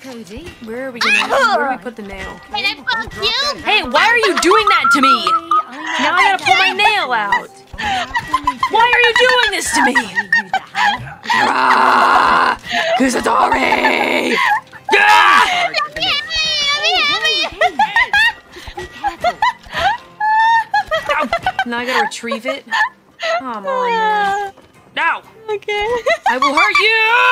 Cody. Where are we gonna? Where do we put the nail? Can I fuck you. Hey, why are you doing that to me? Now I gotta pull my nail out. Why are you doing this to me? Ah, Kusotori! Yeah! Now I gotta retrieve it. Come on. man. Now ah. Okay. I will hurt you!